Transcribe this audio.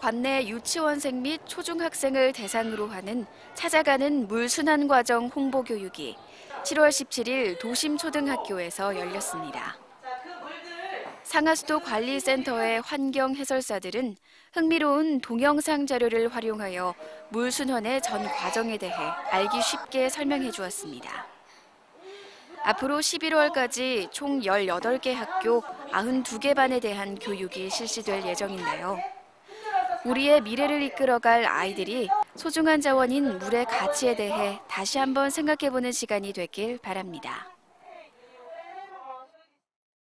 관내 유치원생 및 초중학생을 대상으로 하는 찾아가는 물순환 과정 홍보 교육이 7월 17일 도심 초등학교에서 열렸습니다. 상하수도 관리센터의 환경 해설사들은 흥미로운 동영상 자료를 활용하여 물순환의 전 과정에 대해 알기 쉽게 설명해 주었습니다. 앞으로 11월까지 총 18개 학교 92개 반에 대한 교육이 실시될 예정인데요. 우리의 미래를 이끌어갈 아이들이 소중한 자원인 물의 가치에 대해 다시 한번 생각해보는 시간이 되길 바랍니다.